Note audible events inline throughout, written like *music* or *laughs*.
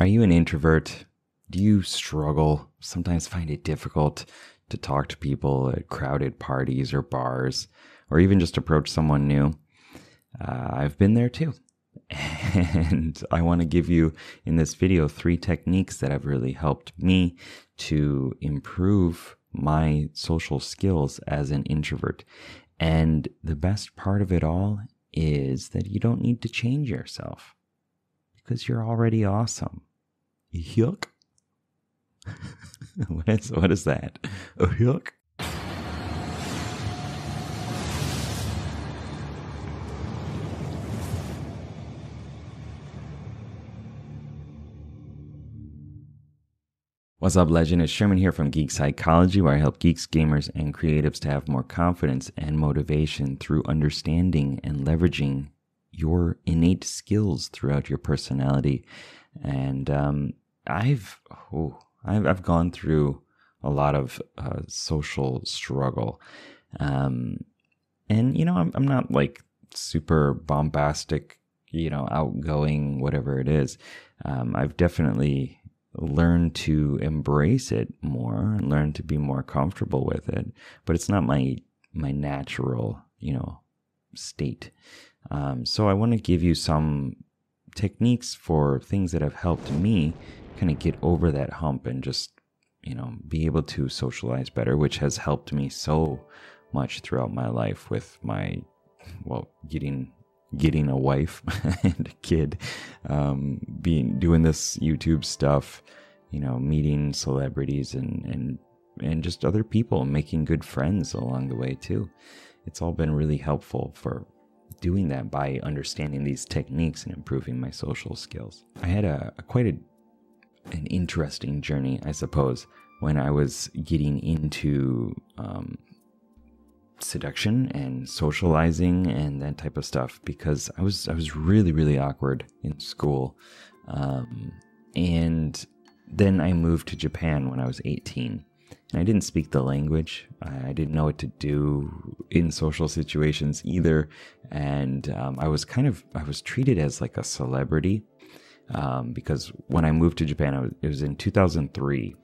Are you an introvert? Do you struggle, sometimes find it difficult to talk to people at crowded parties or bars, or even just approach someone new? Uh, I've been there too. *laughs* And I want to give you in this video three techniques that have really helped me to improve my social skills as an introvert. And the best part of it all is that you don't need to change yourself because you're already awesome. Yuck. *laughs* what is what is that? A yuck? What's up, legend? It's Sherman here from Geek Psychology, where I help geeks, gamers, and creatives to have more confidence and motivation through understanding and leveraging your innate skills throughout your personality. And um, I've, oh, I've I've gone through a lot of uh, social struggle, um, and you know I'm I'm not like super bombastic, you know, outgoing, whatever it is. Um, I've definitely learn to embrace it more and learn to be more comfortable with it but it's not my my natural you know state um, so i want to give you some techniques for things that have helped me kind of get over that hump and just you know be able to socialize better which has helped me so much throughout my life with my well getting getting a wife *laughs* and a kid, um, being doing this YouTube stuff, you know, meeting celebrities and and and just other people, making good friends along the way too. It's all been really helpful for doing that by understanding these techniques and improving my social skills. I had a, a quite a, an interesting journey, I suppose, when I was getting into um, seduction and socializing and that type of stuff because I was I was really really awkward in school, um, and then I moved to Japan when I was 18. And I didn't speak the language. I didn't know what to do in social situations either. And um, I was kind of I was treated as like a celebrity um, because when I moved to Japan, it was in 2003,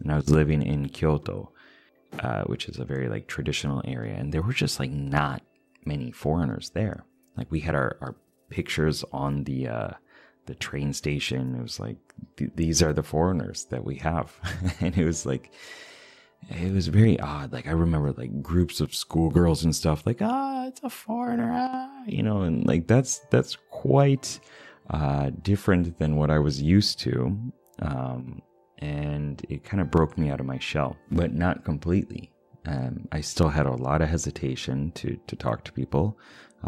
and I was living in Kyoto uh, which is a very like traditional area, and there were just like not many foreigners there. Like we had our, our pictures on the uh, the train station. It was like th- these are the foreigners that we have, *laughs* and it was like it was very odd. Like I remember like groups of schoolgirls and stuff. Like ah, it's a foreigner, ah, you know, and like that's that's quite uh, different than what I was used to. Um, and it kind of broke me out of my shell, but not completely. Um, I still had a lot of hesitation to to talk to people.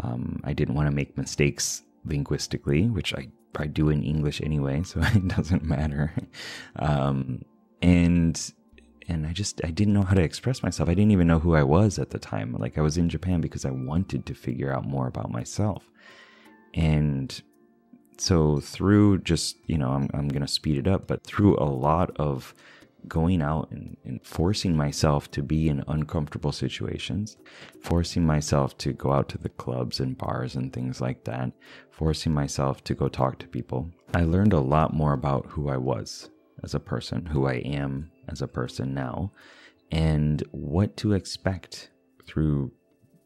Um, I didn't want to make mistakes linguistically, which I I do in English anyway, *laughs* so it doesn't matter. Um, and and I just I didn't know how to express myself. I didn't even know who I was at the time. Like I was in Japan because I wanted to figure out more about myself. And so through just you know i'm, I'm going to speed it up but through a lot of going out and, and, forcing myself to be in uncomfortable situations forcing myself to go out to the clubs and bars and things like that forcing myself to go talk to people i learned a lot more about who i was as a person who i am as a person now and what to expect through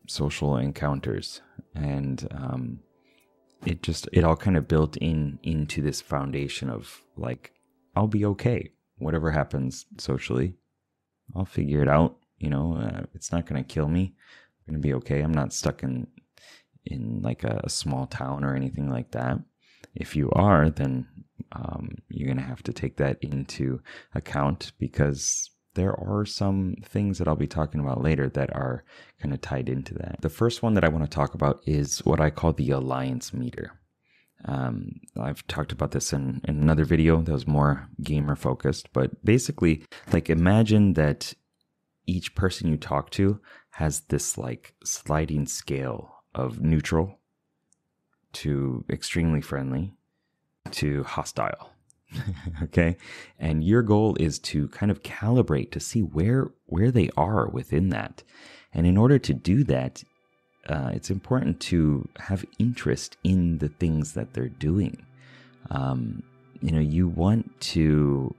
social encounters. And um, it just it all kind of built in into this foundation of like I'll be okay. Whatever happens socially I'll figure it out you know uh, it's not going to kill me. I'm going to be okay. I'm not stuck in in like a, a, small town or anything like that. If you are then um, you're going to have to take that into account because there are some things that I'll be talking about later that are kind of tied into that. The first one that I want to talk about is what I call the alliance meter. Um, I've talked about this in, in another video that was more gamer focused, but basically, like imagine that each person you talk to has this like sliding scale of neutral to extremely friendly to hostile *laughs* okay and your goal is to kind of calibrate to see where where they are within that and in order to do that uh, it's important to have interest in the things that they're doing um, you know, you want to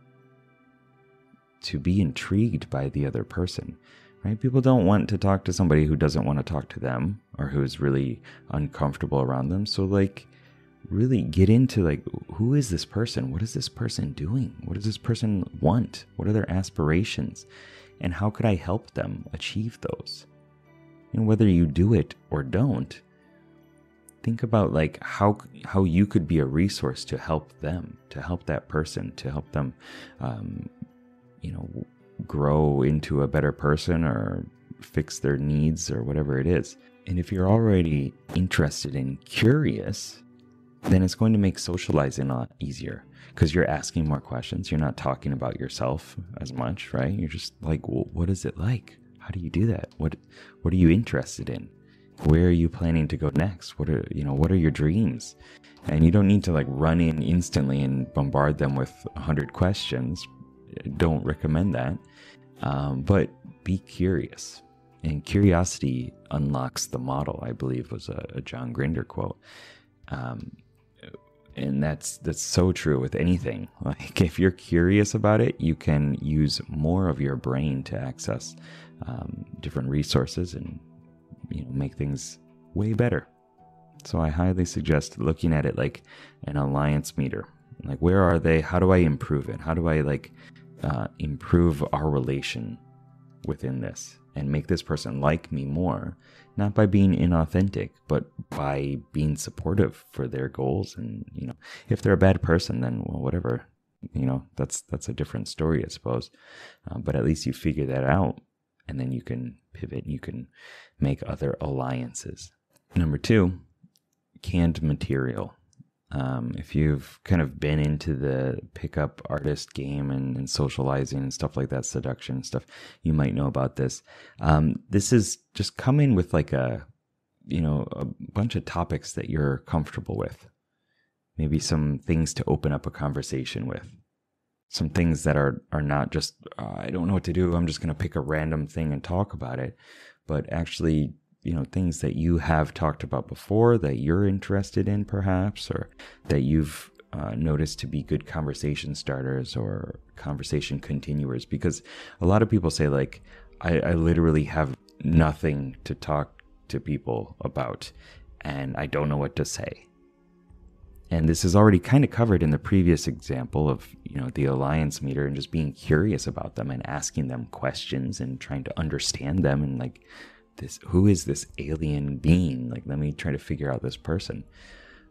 to be intrigued by the other person. Right? People don't want to talk to somebody who doesn't want to talk to them or who's really uncomfortable around them. So like really get into like who is this person? What is this person doing? What does this person want? What are their aspirations? And how could I help them achieve those? And whether you do it or don't, think about like how how you could be a resource to help them, to help that person, to help them, um, you know, grow into a better person or fix their needs or whatever it is. And if you're already interested and curious, then it's going to make socializing a lot easier because you're asking more questions. You're not talking about yourself as much, right? You're just like, well, what is it like? How do you do that? What what are you interested in? Where are you planning to go next? What are you know, what are your dreams? And you don't need to like run in instantly and bombard them with a hundred questions. Don't recommend that. Um, but be curious. And curiosity unlocks the model, I believe was a, a John Grinder quote. Um, and that's that's so true with anything. *laughs* Like if you're curious about it you can use more of your brain to access um, different resources and you know make things way better. So i highly suggest looking at it like an alliance meter. Like where are they? How do i improve it? How do i like uh, improve our relation within this and make this person like me more not by being inauthentic, but by being supportive for their goals. And you know, if they're a bad person, then well, whatever. You know, that's that's a different story, I suppose. Uh, but at least you figure that out, and then you can pivot. And you can make other alliances. Number two, canned material. Um, if you've kind of been into the pickup artist game and, and, socializing and stuff like that, seduction stuff, you might know about this. Um, this is just coming with like a, you know, a bunch of topics that you're comfortable with. Maybe some things to open up a conversation with. Some things that are are not just uh, I don't know what to do. I'm just going to pick a random thing and talk about it, but actually you know things that you have talked about before that you're interested in perhaps or that you've uh, noticed to be good conversation starters or conversation continuers? Because a lot of people say like I, I literally have nothing to talk to people about and i don't know what to say. And this is already kind of covered in the previous example of you know the alliance meter and just being curious about them and asking them questions and trying to understand them and like this who is this alien being? Like let me try to figure out this person.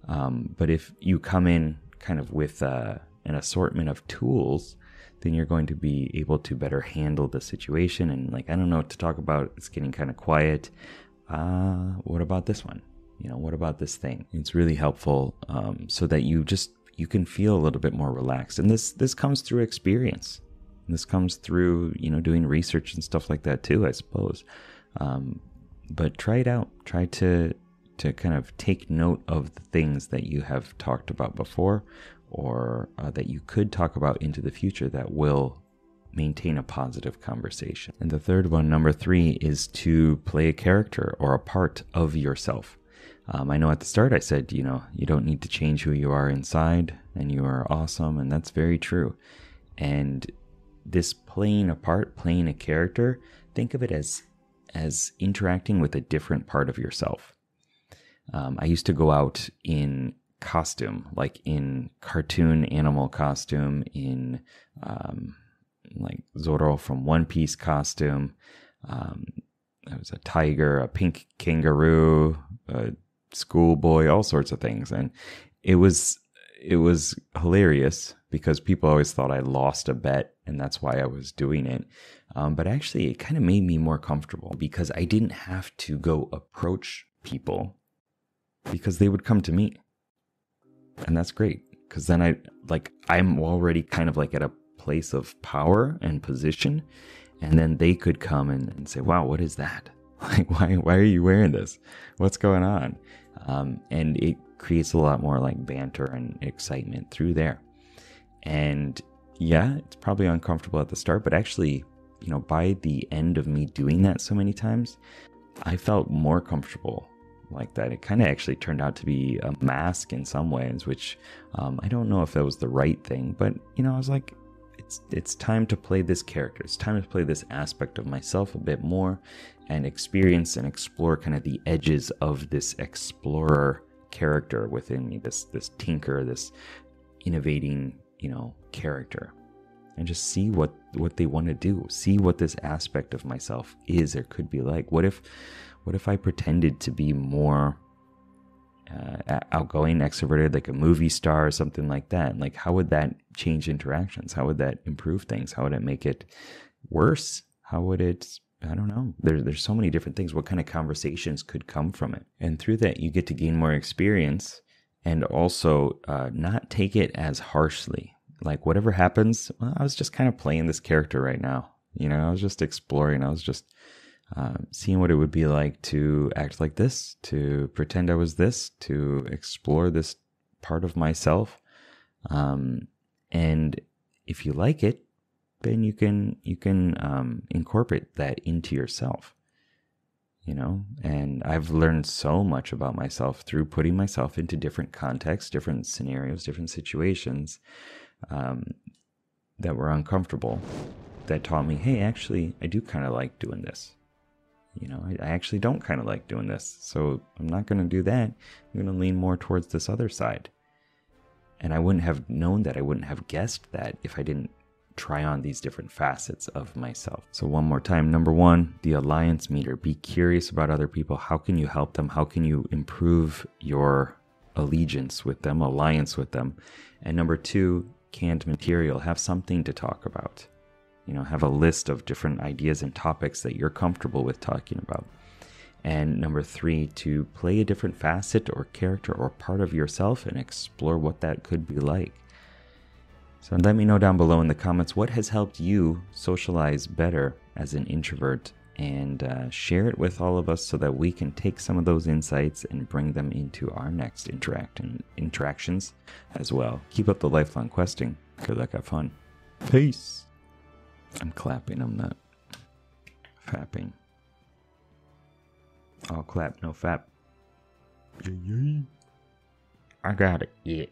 Um, but if you come in kind of with uh, an assortment of tools then you're going to be able to better handle the situation. And like i don't know what to talk about. It's getting kind of quiet. Uh, what about this one? You know what about this thing? It's really helpful um, so that you just you can feel a little bit more relaxed. And this this comes through experience. This comes through you know doing research and stuff like that too i suppose um, but try it out. Try to to kind of take note of the things that you have talked about before or uh, that you could talk about into the future that will maintain a positive conversation. And the third one, number three, is to play a character or a part of yourself. Um, I know at the start I said, you know, you don't need to change who you are inside and you are awesome. And that's very true. And this playing a part, playing a character, think of it as as interacting with a different part of yourself. Um, I used to go out in costume, like in cartoon animal costume, in um, like Zoro from One Piece costume. Um, I was a tiger, a pink kangaroo, a schoolboy, all sorts of things, and it was it was hilarious because people always thought I lost a bet and that's why I was doing it. Um, but actually, it kind of made me more comfortable because I didn't have to go approach people because they would come to me. And that's great because then I like I'm already kind of like at a place of power and position. And then they could come and, and say, wow, what is that? *laughs* Like, why, why are you wearing this? What's going on? Um, and it creates a lot more like banter and excitement through there. And yeah, it's probably uncomfortable at the start, but actually, you know, by the end of me doing that so many times, I felt more comfortable like that. It kind of actually turned out to be a mask in some ways, which um, I don't know if that was the right thing, but you know, I was like, it's it's time to play this character. It's time to play this aspect of myself a bit more, and experience and explore kind of the edges of this explorer character within me. This this tinker, this innovating, you know, character and just see what what they want to do. See what this aspect of myself is or could be like. What if what if i pretended to be more uh, outgoing extroverted like a movie star or something like that? Like how would that change interactions? How would that improve things? How would it make it worse? How would it i don't know. There, there's so many different things. What kind of conversations could come from it? And through that you get to gain more experience and also uh, not take it as harshly like whatever happens, well, I was just kind of playing this character right now. You know, I was just exploring. I was just uh, seeing what it would be like to act like this, to pretend I was this, to explore this part of myself. Um, and if you like it, then you can you can um, incorporate that into yourself. You know, and I've learned so much about myself through putting myself into different contexts, different scenarios, different situations um, that were uncomfortable that taught me, hey, actually, I do kind of like doing this. You know, I, I actually don't kind of like doing this. So I'm not going to do that. I'm going to lean more towards this other side. And I wouldn't have known that. I wouldn't have guessed that if I didn't try on these different facets of myself. So, one more time. Number one, the alliance meter. Be curious about other people. How can you help them? How can you improve your allegiance with them, alliance with them? And number two, canned material, have something to talk about. You know, have a list of different ideas and topics that you're comfortable with talking about. And number three, to play a different facet or character or part of yourself and explore what that could be like. So let me know down below in the comments what has helped you socialize better as an introvert and uh, share it with all of us so that we can take some of those insights and bring them into our next interact interactions as well. Keep up the lifelong questing. Good luck, have fun. Peace. I'm clapping, I'm not fapping. I'll clap, no fap. I got it. Yes.